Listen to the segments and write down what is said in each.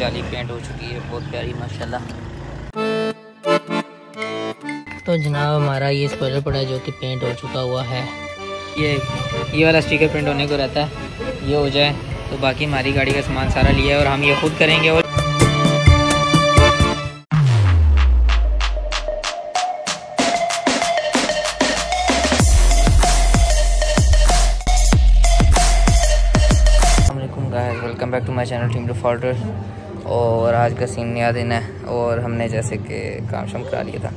जाली पेंट हो चुकी है, बहुत प्यारी, माशाल्लाह। तो जनाब, हमारा ये स्पॉइलर पड़ा है जो कि पेंट हो चुका हुआ है। ये ये वाला स्टिकर प्रिंट होने को रहता है। ये हो जाए तो बाकी हमारी गाड़ी का सामान सारा लिया है और हम ये खुद करेंगे और welcome back to my channel team defaulter और आज का सीन नया दिन है, और हमने जैसे कि काम शाम करा लिया था।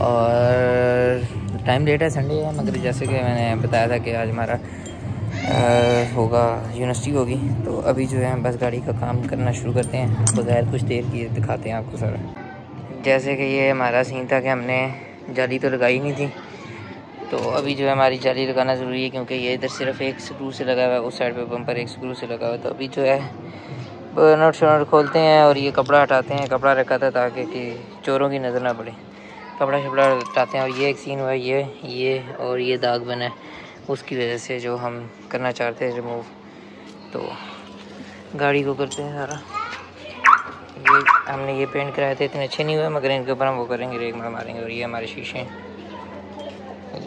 और टाइम लेट है संडे है, मगर जैसे कि मैंने बताया था कि आज हमारा होगा यूनिवर्सिटी होगी तो अभी जो है हम बस गाड़ी का काम करना शुरू करते हैं। बगैर कुछ देर किए दिखाते हैं आपको सारा। जैसे कि ये हमारा सीन था कि हमने जाली तो लगाई नहीं थी तो अभी जो है हमारी जाली लगाना ज़रूरी है, क्योंकि ये इधर सिर्फ़ एक स्क्रू से लगा हुआ है, उस साइड पे बम्पर एक स्क्रू से लगा हुआ है तो अभी जो है नट शनट खोलते हैं और ये कपड़ा हटाते हैं, कपड़ा रखा था ताकि कि चोरों की नज़र ना पड़े। कपड़ा शपड़ा हटाते हैं और ये एक सीन हुआ, ये ये और ये दाग बना उसकी वजह से जो हम करना चाहते हैं रिमूव तो गाड़ी को करते हैं सारा। ये हमने ये पेंट कराए थे, इतने अच्छे नहीं हुए, मगर इनके ऊपर हम वो करेंगे, रेग मारेंगे और ये हमारे शीशे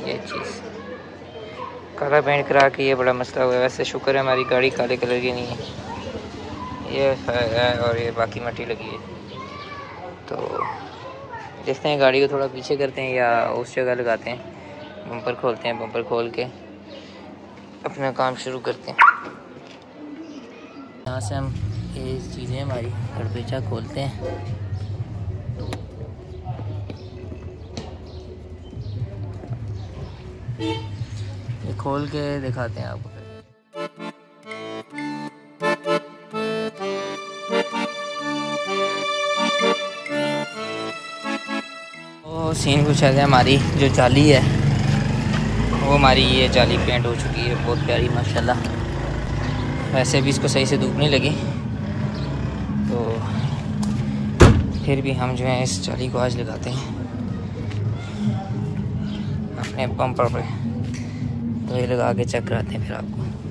ये चीज़। काला पेंट करा के ये बड़ा मसला हुआ है वैसे शुक्र है हमारी गाड़ी काले कलर की नहीं है। ये है और ये बाकी मट्टी लगी है। तो देखते हैं गाड़ी को थोड़ा पीछे करते हैं या उस जगह लगाते हैं। बम्पर खोलते हैं, बम्पर खोल के अपना काम शुरू करते हैं। यहाँ से हम ये चीज़ें हमारी गड़पेचा खोलते हैं। ये खोल के दिखाते हैं आपको। सीन कुछ ऐसे हमारी जो जाली है, वो हमारी ये जाली पेंट हो चुकी है, बहुत प्यारी, माशाल्लाह। वैसे भी इसको सही से धूप नहीं लगी। तो फिर भी हम जो है इस जाली को आज लगाते हैं। अपने पंपर पे तो ये लगा के चेक कराते हैं फिर आपको।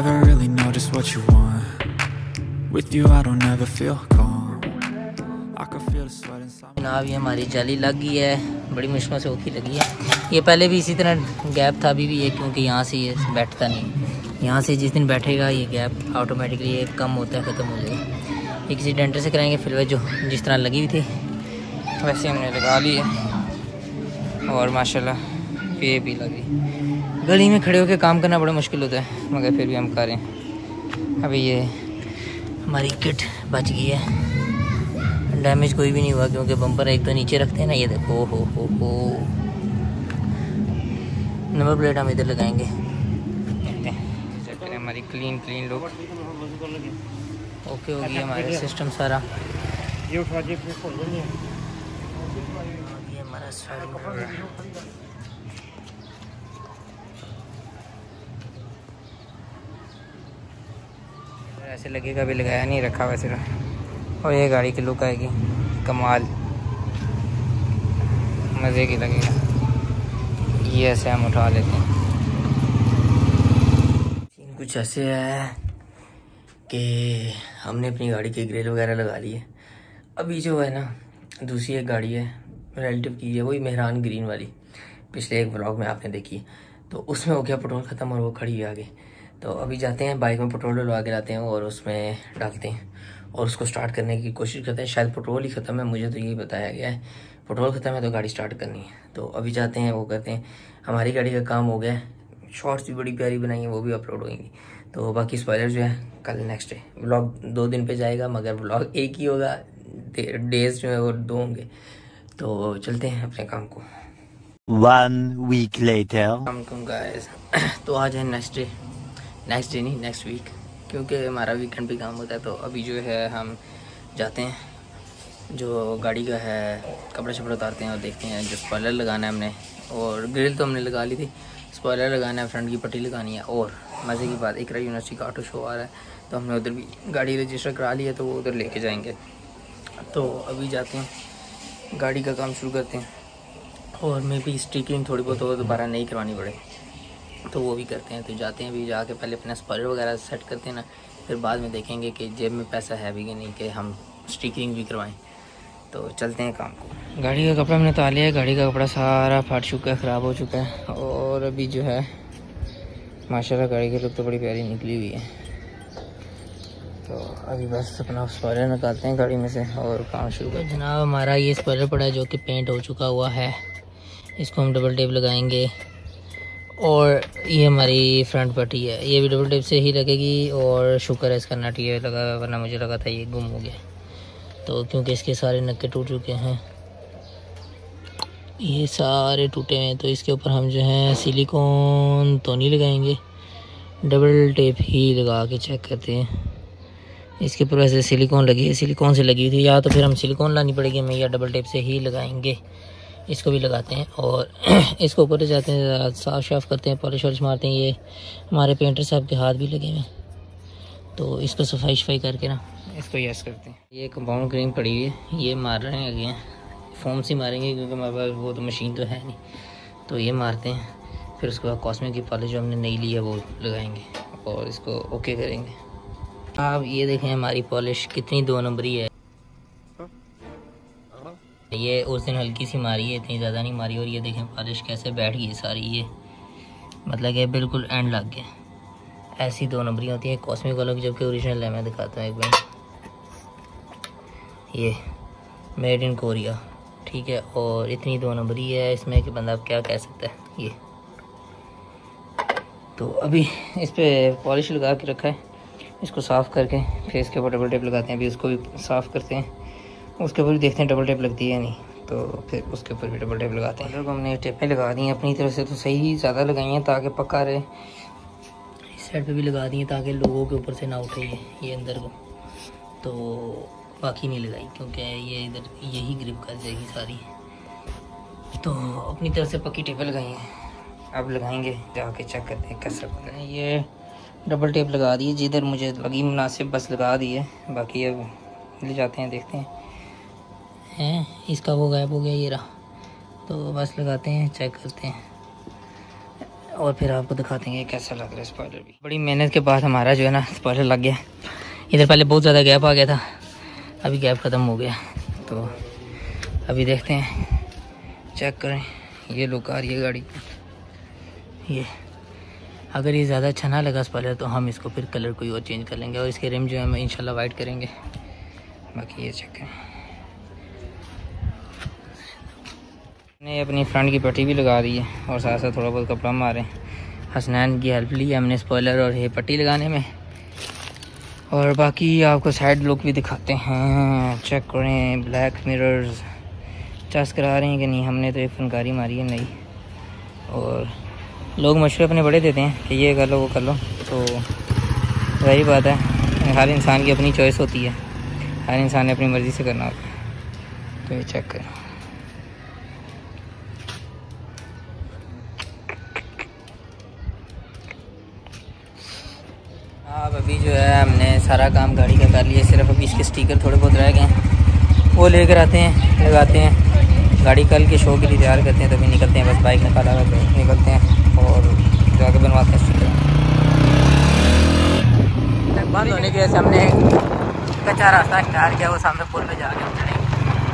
Never really know just what you want. With you, I don't ever feel calm. जनाब ये हमारी जाली लग गई है। बड़ी मुश्किल से होती लगी है। ये पहले भी इसी तरह गैप था, अभी भी ये क्योंकि यहाँ से ये बैठता नहीं। यहाँ से जिस दिन बैठेगा, ये गैप ऑटोमेटिकली ये कम होता है, ख़त्म हो जाएगा। ये किसी डेंटर से कराएँगे, फिर जो, जिस तरह लगी हुई थी, वैसे हमने लगा ली है। और माशाल्लाह, ये भी लगी। गली में खड़े होकर काम करना बड़ा मुश्किल होता है मगर फिर भी हम करें। अभी ये हमारी किट बच गई है। डैमेज कोई भी नहीं हुआ क्योंकि बम्पर एक तो नीचे रखते हैं ना ये देखो हो हो हो। नंबर प्लेट हम इधर लगाएँगे। हमारी क्लीन क्लीन लुक ओके होगी हमारा सिस्टम सारा। ये हमारा ऐसे लगेगा भी लगाया नहीं, रखा वैसे और ये गाड़ी की लुक आएगी। कमाल। मज़े की लगेगा। ये ऐसे हम उठा लेते हैं। कुछ ऐसे है कि हमने अपनी गाड़ी की ग्रिल वगैरह लगा ली है। अभी जो है ना, दूसरी एक गाड़ी है रिलेटिव की है, वही मेहरान ग्रीन वाली। पिछले एक ब्लॉग में आपने देखी तो उसमें हो गया पेट्रोल ख़त्म और वो खड़ी आ गई तो अभी जाते हैं बाइक में पेट्रोल डलवा के लाते हैं और उसमें डालते हैं और उसको स्टार्ट करने की कोशिश करते हैं। शायद पेट्रोल ही ख़त्म है मुझे तो यही बताया गया है। पेट्रोल ख़त्म है तो गाड़ी स्टार्ट करनी है। तो अभी जाते हैं वो करते हैं। हमारी गाड़ी का काम हो गया है। शॉर्ट्स भी बड़ी प्यारी बनाई है वो भी अपलोड होंगी। तो बाकी स्पॉयलर जो है कल नेक्स्ट डे ब्लॉग दो दिन पे जाएगा मगर ब्लॉग एक ही होगा। डेज़ जो है वो दो होंगे। तो चलते हैं अपने काम को। One week later. तो आज है नेक्स्ट डे नेक्स्ट डे नहीं नेक्स्ट वीक क्योंकि हमारा वीकेंड भी काम होता है तो अभी जो है हम जाते हैं। जो गाड़ी का है, कपड़े शपड़े उतारते हैं और देखते हैं, जो स्पॉयलर लगाना है हमने। और ग्रिल तो हमने लगा ली थी। स्पॉयलर लगाना है फ्रंट की पट्टी लगानी है, और मज़े की बात इकरा यूनिवर्सिटी का ऑटो शो आ रहा है। तो हमने उधर भी गाड़ी रजिस्टर करा लिया तो वो उधर लेके जाएँगे। तो अभी जाते हैं, गाड़ी का काम शुरू करते हैं। और मे भी स्टिकिंग थोड़ी बहुत हो दोबारा नहीं करवानी पड़े। तो वो भी करते हैं तो जाते हैं अभी जाके पहले अपना स्पॉयलर वगैरह सेट करते हैं ना फिर बाद में देखेंगे कि जेब में पैसा है भी कि नहीं कि हम स्टिकिंग भी करवाएँ। तो चलते हैं काम को। गाड़ी का कपड़ा मैंने उतार लिया है गाड़ी का कपड़ा सारा फट चुका है ख़राब हो चुका है और अभी जो है माशाल्लाह गाड़ी की लुक तो बड़ी प्यारी निकली हुई है। तो अभी बस अपना स्पॉयलर निकालते हैं गाड़ी में से और काम शुरू कर जनाब हमारा ये स्पॉयलर पड़ा है जो कि पेंट हो चुका हुआ है। इसको हम डबल टेप लगाएँगे। और ये हमारी फ्रंट पट्टी है ये भी डबल टेप से ही लगेगी और शुक्र है इसका नट ये लगा, वरना मुझे लगा था ये गुम हो गया। तो क्योंकि इसके सारे नक्के टूट चुके हैं। ये सारे टूटे हैं तो इसके ऊपर हम जो हैं सिलिकॉन तो नहीं लगाएँगे। डबल टेप ही लगा के चेक करते हैं। इसके ऊपर वैसे सिलिकॉन लगी है सिलिकॉन से लगी थी। या तो फिर हम सिलिकॉन लानी पड़ेगी हमें, या डबल टेप से ही लगाएँगे। इसको भी लगाते हैं और इसको ऊपर जाते हैं साफ़ शाफ करते हैं पॉलिश वॉलिश मारते हैं। ये हमारे पेंटर साहब के हाथ भी लगे हुए हैं। तो इसको सफ़ाई शफाई करके ना। इसको यस करते हैं। ये कंपाउंड क्रीम पड़ी हुई है। ये मार रहे हैं आगे। फॉर्म से मारेंगे क्योंकि हमारे पास वो तो मशीन तो है नहीं। तो ये मारते हैं। फिर उसके बाद कॉस्मेटिक की पॉलिश जो हमने नहीं ली है वो लगाएँगे और इसको ओके करेंगे। आप ये देखें हमारी पॉलिश कितनी दो नंबरी है। ये उस दिन हल्की सी मारी है, इतनी ज़्यादा नहीं मारी, और ये देखें पॉलिश कैसे बैठ गई सारी ये। मतलब कि बिल्कुल एंड लग गया। ऐसी दो नंबरी होती है कॉस्मिक वालों की जबकि ओरिजिनल है, मैं दिखाता हूँ एक बार। ये मेड इन कोरिया ठीक है, और इतनी दो नंबरी है, इसमें कि बंदा क्या कह सकता है, ये। तो अभी इस पर पॉलिश लगा के रखा है, इसको साफ़ करके इसके ऊपर डबल टेप लगाते हैं, अभी उसको भी साफ़ करते हैं। उसके ऊपर भी देखते हैं डबल टेप लगती है नहीं? तो फिर उसके ऊपर भी डबल टेप लगाते हैं। को हमने टेपें लगा दी हैं अपनी तरफ़ से तो सही ज़्यादा लगाई हैं ताकि पक्का रहे। इस साइड पे भी लगा दी हैं ताकि लोगों के ऊपर से ना उठे ये ये अंदर को। तो बाकी नहीं लगाई क्योंकि ये इधर यही ग्रिप कर जाएगी सारी। तो अपनी तरफ़ से पक्की टेप लगाई हैं। अब लगाएँगे जाके चेक करते हैं कैसे हैं। ये डबल टेप लगा दी जिधर मुझे लगी मुनासिब बस लगा दी है। बाकी अब ले जाते हैं देखते हैं। हैं, इसका वो गायब हो गया, ये रहा। तो बस लगाते हैं चेक करते हैं। और फिर आपको दिखाते हैं कैसा लग रहा है स्पॉइलर भी। बड़ी मेहनत के बाद हमारा जो है ना स्पॉइलर लग गया। इधर पहले बहुत ज़्यादा गैप आ गया था, अभी गैप ख़त्म हो गया। तो अभी देखते हैं चेक करें, ये लुक आ रही है गाड़ी। ये, अगर ये ज़्यादा अच्छा ना लगा स्पॉलर तो हम इसको फिर कलर कोई और चेंज कर लेंगे और इसके रिम जो है, हम इंशाल्लाह वाइट करेंगे। बाकी ये चेक करें। ने अपनी फ्रंट की पट्टी भी लगा दी है और साथ साथ थोड़ा बहुत कपड़ा मारे। हसनैन की हेल्प ली है हमने स्पॉयलर और ये पट्टी लगाने में। और बाकी आपको साइड लुक भी दिखाते हैं। चेक करें ब्लैक मिरर्स चस करा रहे हैं कि नहीं, हमने तो एक फनकारी मारी है नहीं और लोग मशवरे अपने बड़े देते हैं कि ये कर लो, वो कर लो। तो वही बात है, हर इंसान की अपनी चॉइस होती है। हर इंसान ने अपनी मर्ज़ी से करना होता है। तो ये चेक करें। अभी जो है हमने सारा काम गाड़ी का कर लिया, सिर्फ़ अभी इसके स्टिकर थोड़े बहुत रह गए हैं। वो लेकर आते हैं, लगाते हैं। गाड़ी कल के शो के लिए तैयार करते हैं, तभी निकलते हैं, बस बाइक निकाला तो निकलते हैं और जाके बनवाते हैं स्टिकर बंद होने की वजह से हमने कच्चा रास्ता इख्तियार किया, वो सामने पुल पे जाके हम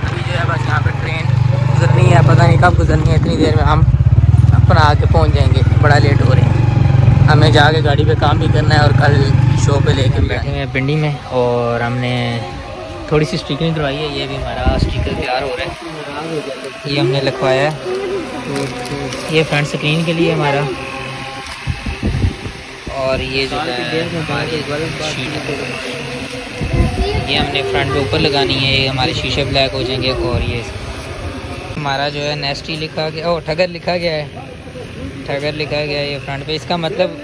अभी जो है बस यहाँ पर ट्रेन गुजरनी है, पता नहीं कब गुजरनी है, इतनी देर में हम अपना आके पहुँच जाएँगे, बड़ा लेट हो रही हैं। हमें जाके गाड़ी पे काम भी करना है और कल शो पे लेके बैठे हैं पिंडी में और हमने थोड़ी सी स्टिकरिंग करवाई है। ये भी हमारा स्टिकर तैयार हो रहा है। ये हमने लिखवाया है। ये फ्रंट स्क्रीन के लिए हमारा। और ये जो है ये हमने फ्रंट पे ऊपर लगानी है। ये हमारे शीशे ब्लैक हो जाएँगे और ये। हमारा जो है नेस्टी लिखा गया ओ ठगर लिखा गया है। ठगर लिखा गया है ये फ्रंट पे। इसका मतलब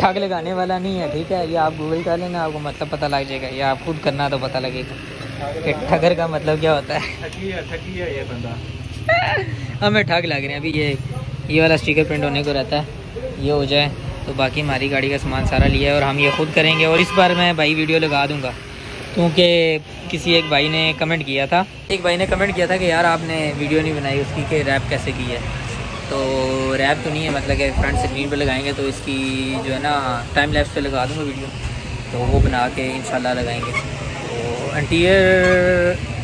ठग लगाने वाला नहीं है ठीक है? ये आप गूगल कर लेना आपको मतलब पता लग जाएगा। ये आप खुद करना तो पता लगेगा। कि ठगर का मतलब क्या होता है? है है ये बंदा। हमें ठग लग रहे हैं। अभी ये ये वाला स्टिकर प्रिंट होने को रहता है। ये हो जाए तो बाकी हमारी गाड़ी का सामान सारा लिया है और हम ये खुद करेंगे। और इस बार मैं भाई वीडियो लगा दूँगा। क्योंकि किसी एक भाई ने कमेंट किया था। एक भाई ने कमेंट किया था कि यार आपने वीडियो नहीं बनाई उसकी कि रैप कैसे की है। तो रैप तो नहीं है मतलब कि फ्रंट स्क्रीन पे लगाएँगे तो इसकी जो है ना टाइम लैप्स पे लगा दूँगा वीडियो तो वो बना के इनशाला लगाएँगे। तो इंटीरियर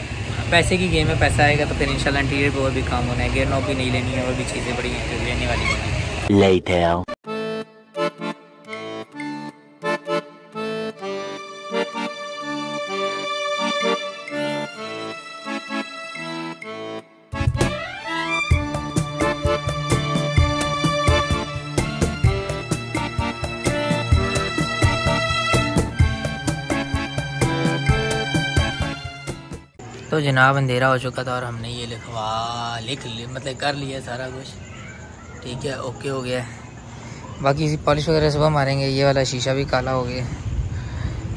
पैसे की गेम है, पैसा आएगा तो फिर इंशाल्लाह इंटीरियर पर और भी काम होना है। गेयर नॉप भी नहीं लेनी है, और भी चीज़ें बड़ी लेने वाली हैं। तो जनाब अंधेरा हो चुका था और हमने ये लिखवा, लिख लिया मतलब कर लिया सारा कुछ। ठीक है ओके हो गया। बाकी इसी पॉलिश वगैरह सुबह मारेंगे। ये वाला शीशा भी काला हो गया।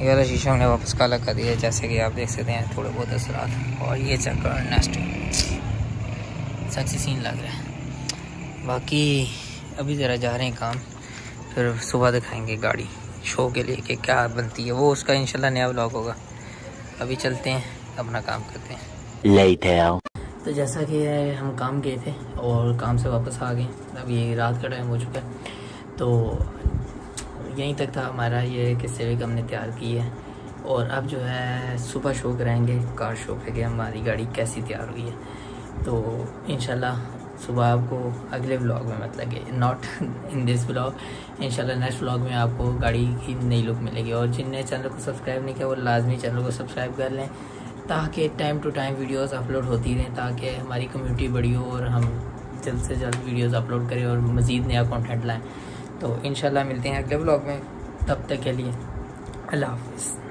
ये वाला शीशा हमने वापस काला कर दिया, जैसे कि आप देख सकते हैं, थोड़े बहुत असरात। और ये चेक करो नेक्स्ट सेक्सी सीन लग रहा है। बाकी अभी ज़रा जा रहे हैं काम, फिर सुबह दिखाएँगे गाड़ी। शो के लिए कि क्या बनती है। वो उसका इंशाल्लाह नया ब्लॉग होगा। अभी चलते हैं। अपना काम करते हैं। Later. तो जैसा कि हम काम गए थे और काम से वापस आ गए। अब ये रात का टाइम हो चुका है। तो यहीं तक था हमारा ये किस्से भी हमने तैयार की है। और अब जो है सुबह शो कराएँगे। कार शो पे कि हमारी गाड़ी कैसी तैयार हुई है। तो इन सुबह आपको अगले ब्लॉग में मतलब कि नॉट इन दिस ब्लॉग इंशाल्लाह नेक्स्ट ब्लॉग में आपको गाड़ी की नई लुक मिलेगी। और जिनने चैनल को सब्सक्राइब नहीं किया वो लाजमी चैनल को सब्सक्राइब कर लें। ताकि time to time videos upload होती रहें, ताकि हमारी कम्युनिटी बढ़ी हो और हम जल्द से जल्द वीडियोस अपलोड करें और मज़ीद नया कंटेंट लाएँ। तो इन मिलते हैं अगले ब्लॉग में। तब तक के लिए अल्लाह हाफिज़।